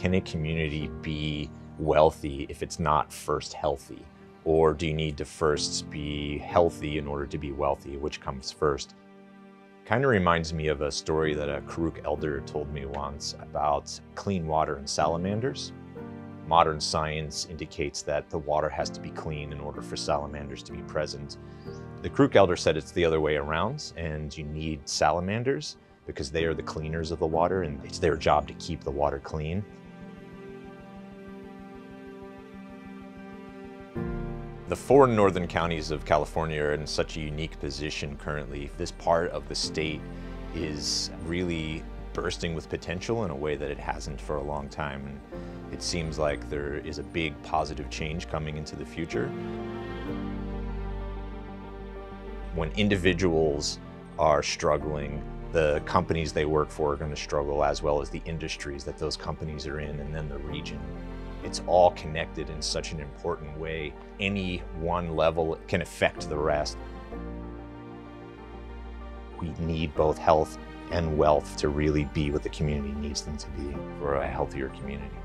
Can a community be wealthy if it's not first healthy? Or do you need to first be healthy in order to be wealthy? Which comes first? Kind of reminds me of a story that a Karuk elder told me once about clean water and salamanders. Modern science indicates that the water has to be clean in order for salamanders to be present. The Karuk elder said it's the other way around, and you need salamanders because they are the cleaners of the water and it's their job to keep the water clean. The four northern counties of California are in such a unique position currently. This part of the state is really bursting with potential in a way that it hasn't for a long time. And it seems like there is a big positive change coming into the future. When individuals are struggling, the companies they work for are going to struggle as well as the industries that those companies are in and then the region. It's all connected in such an important way. Any one level can affect the rest. We need both health and wealth to really be what the community needs them to be for a healthier community.